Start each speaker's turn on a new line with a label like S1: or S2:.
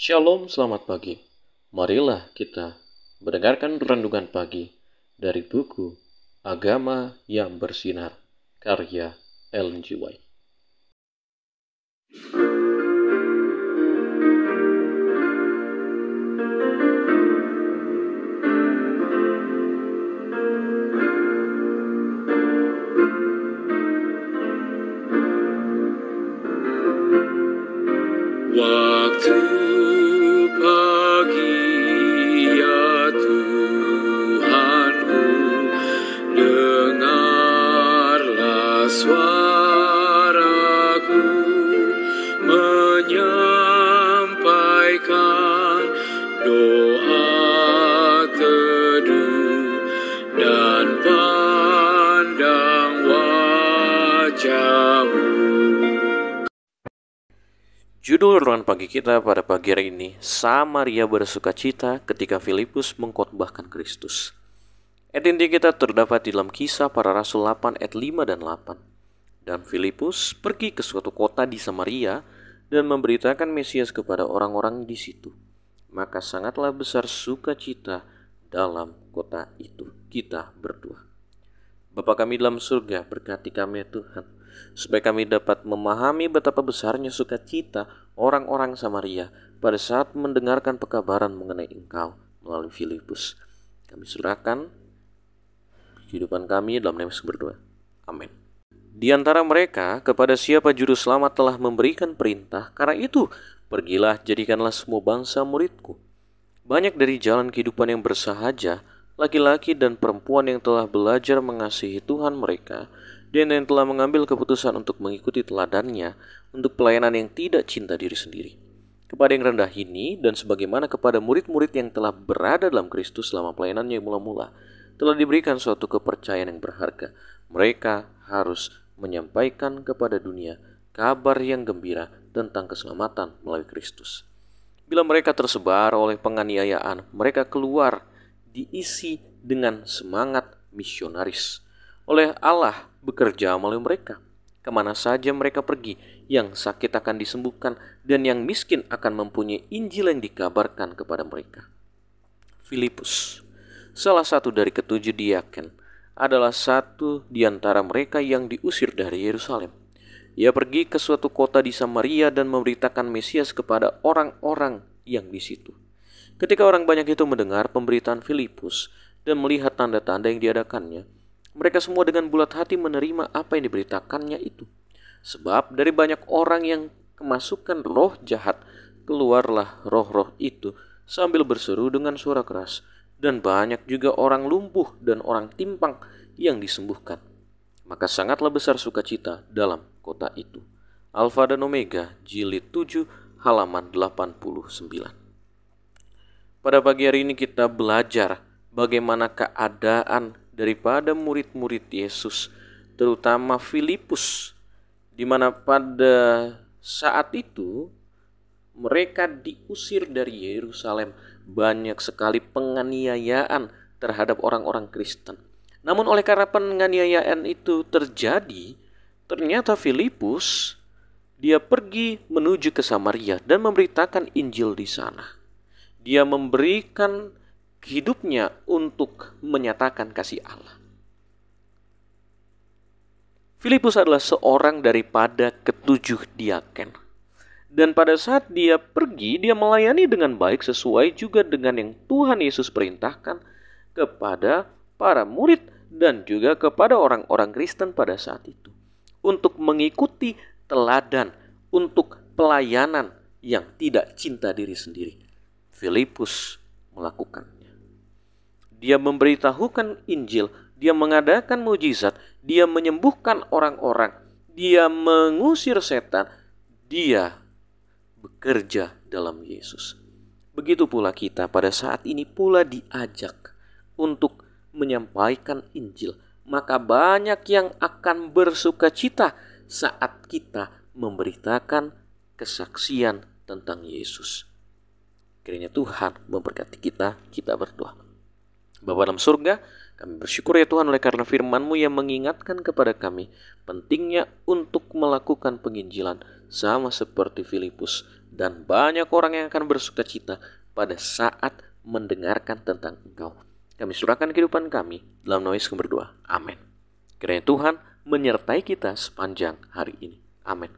S1: Shalom, selamat pagi. Marilah kita mendengarkan renungan pagi dari buku Agama yang Bersinar, karya Ellen G. White.
S2: Waktu suaraku Menyampaikan doa teduh Dan pandang wajahmu
S1: Judul renungan pagi kita pada pagi hari ini, Samaria bersuka cita ketika Filipus mengkhotbahkan Kristus. Ayat inti kita terdapat di dalam kisah para rasul 8 ayat 5 dan 8. Dan Filipus pergi ke suatu kota di Samaria dan memberitakan Mesias kepada orang-orang di situ. Maka sangatlah besar sukacita dalam kota itu. Kita berdoa. Bapa kami dalam surga, berkati kami ya Tuhan, supaya kami dapat memahami betapa besarnya sukacita orang-orang Samaria pada saat mendengarkan pekabaran mengenai Engkau melalui Filipus. Kami serahkan kehidupan kami dalam nama berdoa. Amin. Di antara mereka, kepada siapa juru selamat telah memberikan perintah, karena itu, pergilah jadikanlah semua bangsa muridku. Banyak dari jalan kehidupan yang bersahaja, laki-laki dan perempuan yang telah belajar mengasihi Tuhan mereka dan yang telah mengambil keputusan untuk mengikuti teladannya untuk pelayanan yang tidak cinta diri sendiri. Kepada yang rendah ini dan sebagaimana kepada murid-murid yang telah berada dalam Kristus selama pelayanannya mula-mula, telah diberikan suatu kepercayaan yang berharga. Mereka harus menyampaikan kepada dunia kabar yang gembira tentang keselamatan melalui Kristus. Bila mereka tersebar oleh penganiayaan, mereka keluar diisi dengan semangat misionaris. Oleh Allah bekerja melalui mereka. Ke mana saja mereka pergi, yang sakit akan disembuhkan, dan yang miskin akan mempunyai Injil yang dikabarkan kepada mereka. Filipus, salah satu dari ketujuh diaken, adalah satu di antara mereka yang diusir dari Yerusalem. Ia pergi ke suatu kota di Samaria dan memberitakan Mesias kepada orang-orang yang di situ. Ketika orang banyak itu mendengar pemberitaan Filipus dan melihat tanda-tanda yang diadakannya, mereka semua dengan bulat hati menerima apa yang diberitakannya itu. Sebab dari banyak orang yang kemasukan roh jahat, keluarlah roh-roh itu sambil berseru dengan suara keras. Dan banyak juga orang lumpuh dan orang timpang yang disembuhkan. Maka sangatlah besar sukacita dalam kota itu. Alfa dan Omega, jilid 7, halaman 89. Pada pagi hari ini kita belajar bagaimana keadaan daripada murid-murid Yesus, terutama Filipus, di mana pada saat itu mereka diusir dari Yerusalem. Banyak sekali penganiayaan terhadap orang-orang Kristen. Namun oleh karena penganiayaan itu terjadi, ternyata Filipus dia pergi menuju ke Samaria dan memberitakan Injil di sana. Dia memberikan hidupnya untuk menyatakan kasih Allah. Filipus adalah seorang daripada ketujuh diaken. Dan pada saat dia pergi, dia melayani dengan baik sesuai juga dengan yang Tuhan Yesus perintahkan kepada para murid dan juga kepada orang-orang Kristen pada saat itu. Untuk mengikuti teladan, untuk pelayanan yang tidak cinta diri sendiri. Filipus melakukannya. Dia memberitahukan Injil, dia mengadakan mujizat, dia menyembuhkan orang-orang, dia mengusir setan, dia bekerja dalam Yesus. Begitu pula kita pada saat ini pula diajak untuk menyampaikan Injil. Maka banyak yang akan bersuka cita saat kita memberitakan kesaksian tentang Yesus. Kiranya Tuhan memberkati kita, kita berdoa. Bapa dalam surga, kami bersyukur ya Tuhan oleh karena firman-Mu yang mengingatkan kepada kami pentingnya untuk melakukan penginjilan sama seperti Filipus dan banyak orang yang akan bersuka cita pada saat mendengarkan tentang Engkau. Kami surahkan kehidupan kami dalam noise berdoa. Amin. Kiranya Tuhan menyertai kita sepanjang hari ini. Amin.